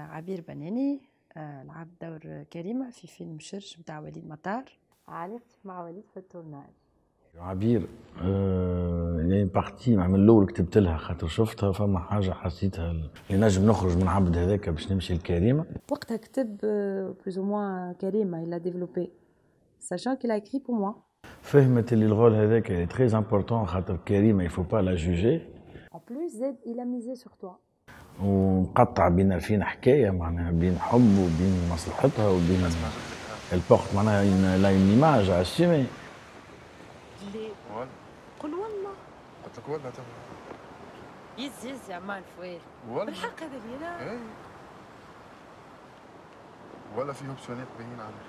عبير بناني آه، لعب دور كريمة في فيلم شرش بتاع وليد مطار. علاقتي مع وليد في ال tournage. عبير آه يعني à partir من الأول كتبت لها خاطر شفتها فما حاجة حسيتها اللي نجم نخرج من عبد هذاك باش نمشي لكريمة. وقتها كتب plus ou moins كريمة il a développé. Sachant qu'il a écrit pour moi. فهمت اللي ال rôle هذاك très important خاطر كريمة faut pas la juger. En plus زاد a misé sur toi. ومقطع بين فينا حكاية معناها بين حب وبين مصلحتها وبين البورت معناها لا اون ايماج اسيمي قل والله. قلت لك والله تم يز يز يا عمال فويل. والله. بالحق هذا اللي لا. اي ولا في اوبسيونات باينين عليه.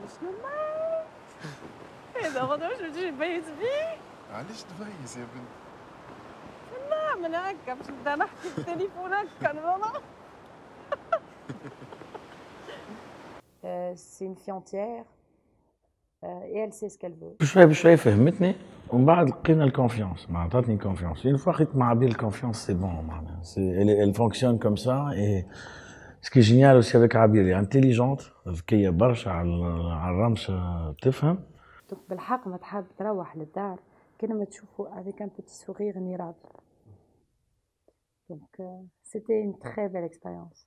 مش نورمال هذا غدا واش بتجي تبيز بيه. علاش تبيز يا بنت؟ هكا باش نبدا نحكي في التليفون هكا والله c'est une fille entière. Euh, et elle sait ce qu'elle veut. بشوي بشوي فهمتني؟ ومن بعد لقينا ال confiance معناها عطاتني confiance une fois خديت مع عبير ال confiance c'est bon معناها. c'est elle fonctionne comme ça. Et ce qui est génial aussi avec عبير هي intelligente ذكيه برشا على الرمشه تفهم. بالحق ما تحب تروح للدار كان ما تشوفوا avec un petit sourire اني راضي Donc, euh, c'était une très belle expérience.